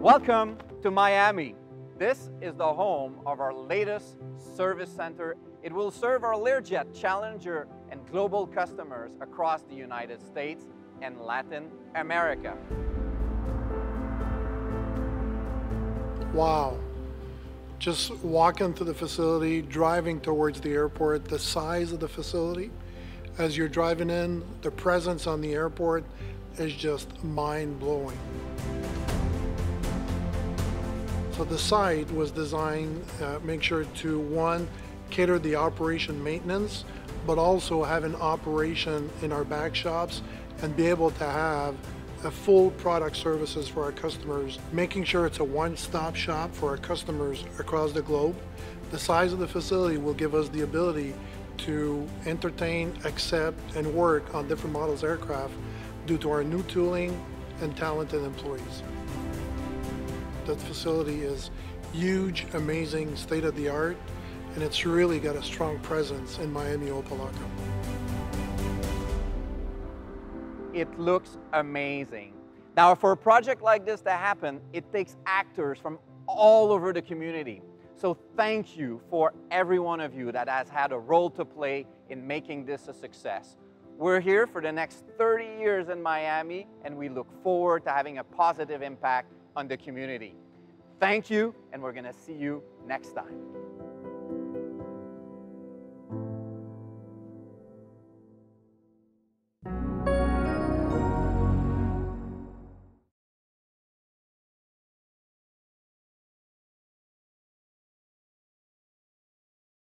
Welcome to Miami. This is the home of our latest service center. It will serve our Learjet, Challenger, and global customers across the United States and Latin America. Wow. Just walking to the facility, driving towards the airport, the size of the facility, as you're driving in, the presence on the airport is just mind blowing. So the site was designed, uh, make sure to one, cater the operation maintenance, but also have an operation in our back shops and be able to have a full product services for our customers, making sure it's a one-stop shop for our customers across the globe. The size of the facility will give us the ability to entertain, accept, and work on different models aircraft due to our new tooling and talented employees. The facility is huge, amazing, state-of-the-art, and it's really got a strong presence in Miami Opa-locka. It looks amazing. Now, for a project like this to happen, it takes actors from all over the community. So thank you for every one of you that has had a role to play in making this a success. We're here for the next 30 years in Miami, and we look forward to having a positive impact on the community. Thank you, and we're gonna see you next time.